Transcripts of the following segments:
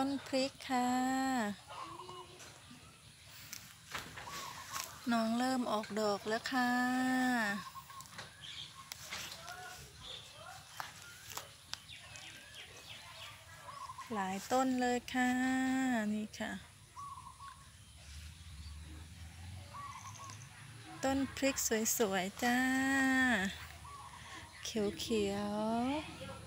ต้นพริกค่ะ น้องเริ่มออกดอกแล้วค่ะหลายต้นเลยค่ะ นี่ค่ะ ต้นพริกสวย ๆ จ้า เขียว ๆ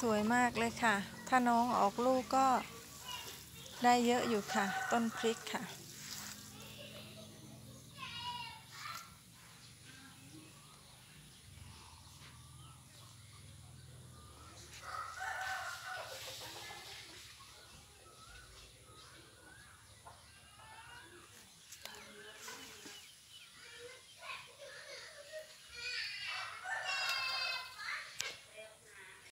สวยมากเลยค่ะ ถ้าน้องออกลูกก็ได้เยอะอยู่ค่ะ ต้นพริกค่ะ